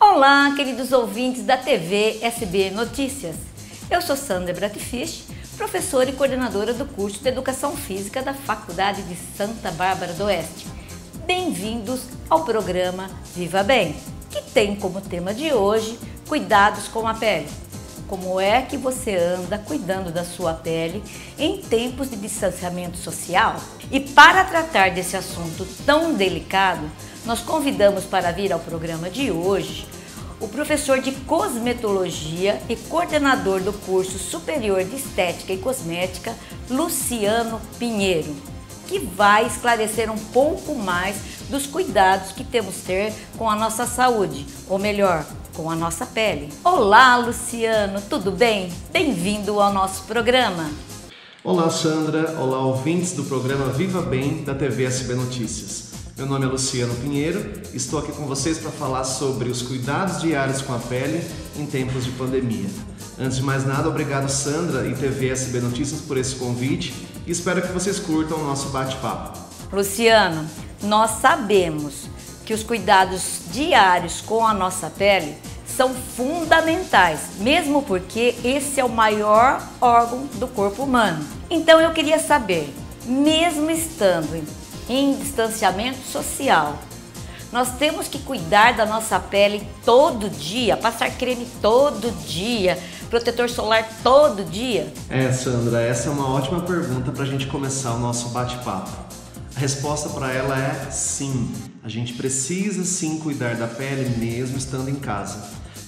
Olá, queridos ouvintes da TV SB Notícias. Eu sou Sandra Bratfish, professora e coordenadora do curso de Educação Física da Faculdade de Santa Bárbara do Oeste. Bem-vindos ao programa Viva Bem, que tem como tema de hoje cuidados com a pele. Como é que você anda cuidando da sua pele em tempos de distanciamento social? E para tratar desse assunto tão delicado, nós convidamos para vir ao programa de hoje o professor de cosmetologia e coordenador do curso superior de estética e cosmética, Luciano Pinheiro, que vai esclarecer um pouco mais dos cuidados que temos ter com a nossa saúde, ou melhor, com a nossa pele. Olá, Luciano, tudo bem? Bem-vindo ao nosso programa. Olá, Sandra. Olá, ouvintes do programa Viva Bem da TV SB Notícias. Meu nome é Luciano Pinheiro, estou aqui com vocês para falar sobre os cuidados diários com a pele em tempos de pandemia. Antes de mais nada, obrigado Sandra e TV SB Notícias por esse convite e espero que vocês curtam o nosso bate-papo. Luciano, nós sabemos que os cuidados diários com a nossa pele são fundamentais, mesmo porque esse é o maior órgão do corpo humano. Então eu queria saber, mesmo estando em distanciamento social, nós temos que cuidar da nossa pele todo dia, passar creme todo dia, protetor solar todo dia? É, Sandra, essa é uma ótima pergunta para a gente começar o nosso bate-papo. A resposta para ela é sim. A gente precisa sim cuidar da pele mesmo estando em casa.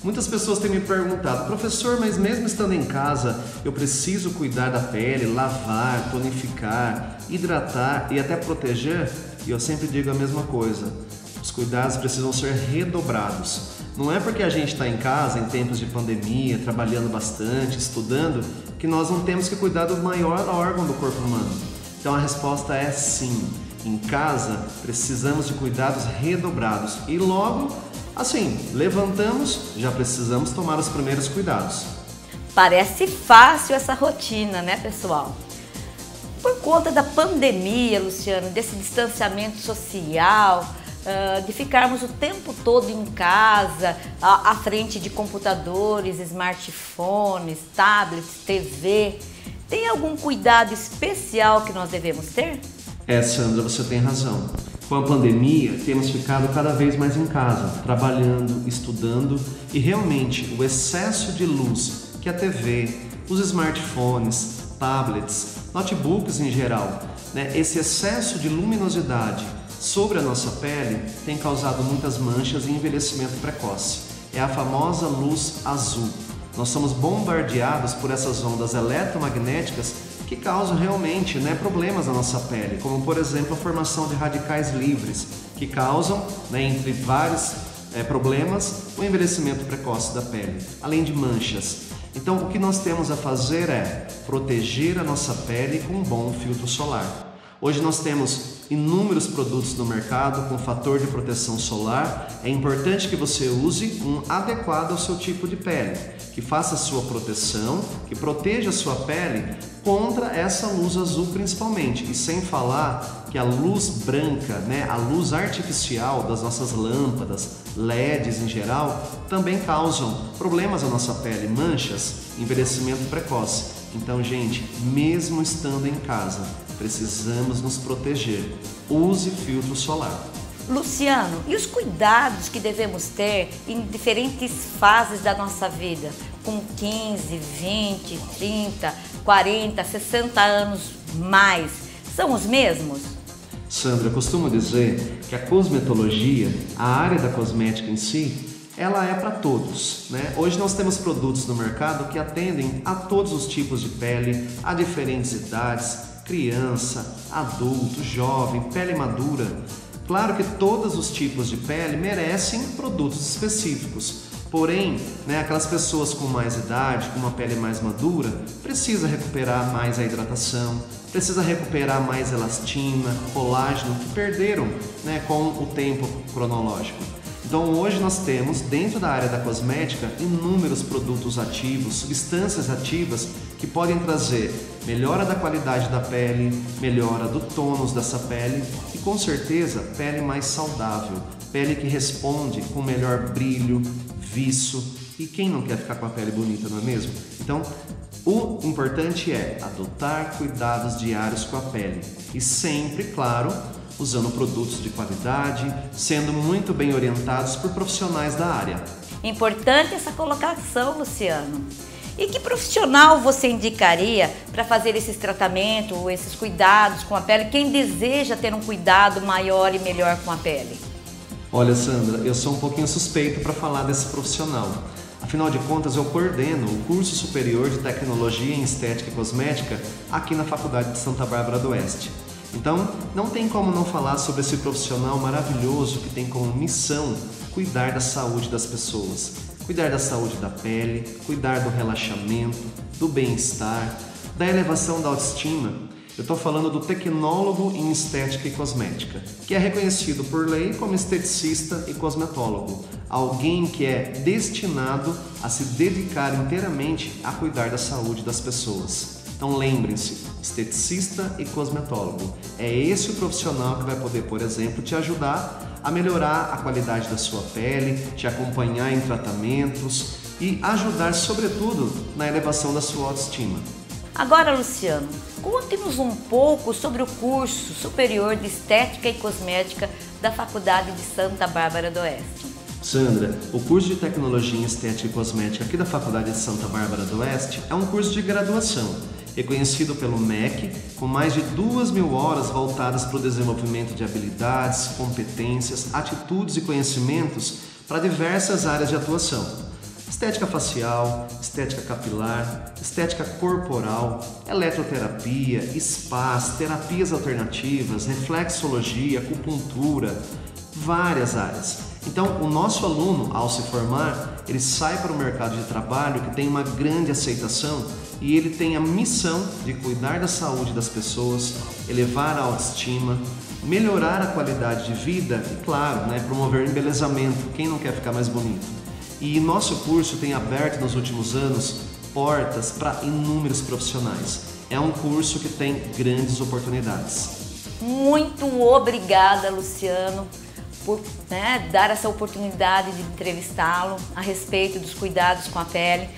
Muitas pessoas têm me perguntado, professor, mas mesmo estando em casa, eu preciso cuidar da pele, lavar, tonificar, hidratar e até proteger? E eu sempre digo a mesma coisa: os cuidados precisam ser redobrados. Não é porque a gente está em casa, em tempos de pandemia, trabalhando bastante, estudando, que nós não temos que cuidar do maior órgão do corpo humano. Então a resposta é sim. Em casa precisamos de cuidados redobrados e logo, assim, levantamos, já precisamos tomar os primeiros cuidados. Parece fácil essa rotina, né, pessoal? Por conta da pandemia, Luciano, desse distanciamento social, de ficarmos o tempo todo em casa, à frente de computadores, smartphones, tablets, TV. Tem algum cuidado especial que nós devemos ter? É, Sandra, você tem razão. Com a pandemia, temos ficado cada vez mais em casa, trabalhando, estudando e realmente o excesso de luz que a TV, os smartphones, tablets, notebooks em geral, né, esse excesso de luminosidade sobre a nossa pele tem causado muitas manchas e envelhecimento precoce. É a famosa luz azul. Nós somos bombardeados por essas ondas eletromagnéticas que causam realmente né, problemas na nossa pele, como por exemplo a formação de radicais livres, que causam, né, entre vários é, problemas, o envelhecimento precoce da pele, além de manchas. Então, o que nós temos a fazer é proteger a nossa pele com um bom filtro solar. Hoje nós temos inúmeros produtos no mercado com fator de proteção solar. É importante que você use um adequado ao seu tipo de pele, que faça a sua proteção, que proteja a sua pele contra essa luz azul principalmente. E sem falar que a luz branca, né, a luz artificial das nossas lâmpadas, LEDs em geral, também causam problemas à nossa pele, manchas, envelhecimento precoce. Então, gente, mesmo estando em casa, precisamos nos proteger. Use filtro solar. Luciano, e os cuidados que devemos ter em diferentes fases da nossa vida, com 15, 20, 30, 40, 60 anos mais, são os mesmos? Sandra, costumo dizer que a cosmetologia, a área da cosmética em si, ela é para todos. Né? Hoje nós temos produtos no mercado que atendem a todos os tipos de pele, a diferentes idades, criança, adulto, jovem, pele madura. Claro que todos os tipos de pele merecem produtos específicos. Porém, né, aquelas pessoas com mais idade, com uma pele mais madura, precisa recuperar mais a hidratação, precisa recuperar mais elastina, colágeno que perderam né, com o tempo cronológico. Então hoje nós temos dentro da área da cosmética inúmeros produtos ativos, substâncias ativas que podem trazer melhora da qualidade da pele, melhora do tônus dessa pele e com certeza pele mais saudável, pele que responde com melhor brilho, viço e quem não quer ficar com a pele bonita, não é mesmo? Então o importante é adotar cuidados diários com a pele e sempre, claro, usando produtos de qualidade, sendo muito bem orientados por profissionais da área. Importante essa colocação, Luciano. E que profissional você indicaria para fazer esses tratamentos, esses cuidados com a pele? Quem deseja ter um cuidado maior e melhor com a pele? Olha, Sandra, eu sou um pouquinho suspeito para falar desse profissional. Afinal de contas, eu coordeno o curso superior de tecnologia em estética e cosmética aqui na Faculdade de Santa Bárbara do Oeste. Então, não tem como não falar sobre esse profissional maravilhoso que tem como missão cuidar da saúde das pessoas, cuidar da saúde da pele, cuidar do relaxamento, do bem-estar, da elevação da autoestima. Eu estou falando do tecnólogo em estética e cosmética, que é reconhecido por lei como esteticista e cosmetólogo, alguém que é destinado a se dedicar inteiramente a cuidar da saúde das pessoas. Então lembrem-se, esteticista e cosmetólogo. É esse o profissional que vai poder, por exemplo, te ajudar a melhorar a qualidade da sua pele, te acompanhar em tratamentos e ajudar, sobretudo, na elevação da sua autoestima. Agora, Luciano, conte-nos um pouco sobre o curso superior de Estética e Cosmética da Faculdade de Santa Bárbara do Oeste. Sandra, o curso de Tecnologia em Estética e Cosmética aqui da Faculdade de Santa Bárbara do Oeste é um curso de graduação reconhecido pelo MEC, com mais de duas mil horas voltadas para o desenvolvimento de habilidades, competências, atitudes e conhecimentos para diversas áreas de atuação. Estética facial, estética capilar, estética corporal, eletroterapia, spas, terapias alternativas, reflexologia, acupuntura, várias áreas. Então, o nosso aluno, ao se formar, ele sai para o mercado de trabalho que tem uma grande aceitação e ele tem a missão de cuidar da saúde das pessoas, elevar a autoestima, melhorar a qualidade de vida e, claro, né, promover o embelezamento. Quem não quer ficar mais bonito? E nosso curso tem aberto nos últimos anos portas para inúmeros profissionais. É um curso que tem grandes oportunidades. Muito obrigada, Luciano, por né, dar essa oportunidade de entrevistá-lo a respeito dos cuidados com a pele.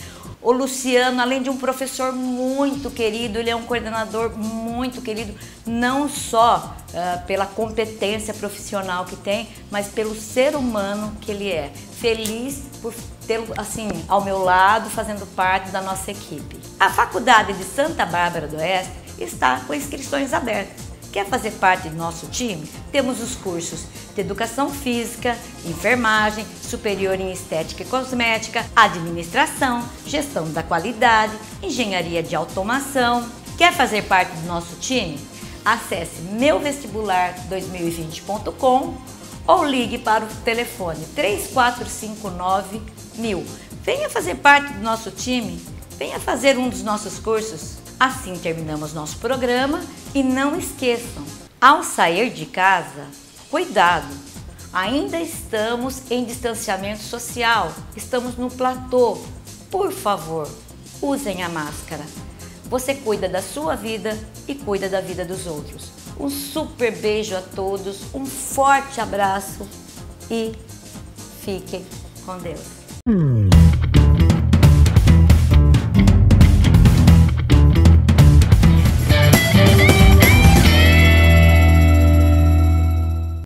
O Luciano, além de um professor muito querido, ele é um coordenador muito querido, não só uh, pela competência profissional que tem, mas pelo ser humano que ele é. Feliz por tê-lo assim ao meu lado, fazendo parte da nossa equipe. A Faculdade de Santa Bárbara do Oeste está com inscrições abertas. Quer fazer parte do nosso time? Temos os cursos de Educação Física, Enfermagem, Superior em Estética e Cosmética, Administração, Gestão da Qualidade, Engenharia de Automação. Quer fazer parte do nosso time? Acesse meuvestibular2020.com ou ligue para o telefone 3459 mil. Venha fazer parte do nosso time, venha fazer um dos nossos cursos. Assim terminamos nosso programa e não esqueçam, ao sair de casa, cuidado! Ainda estamos em distanciamento social, estamos no platô. Por favor, usem a máscara. Você cuida da sua vida e cuida da vida dos outros. Um super beijo a todos, um forte abraço e fiquem com Deus.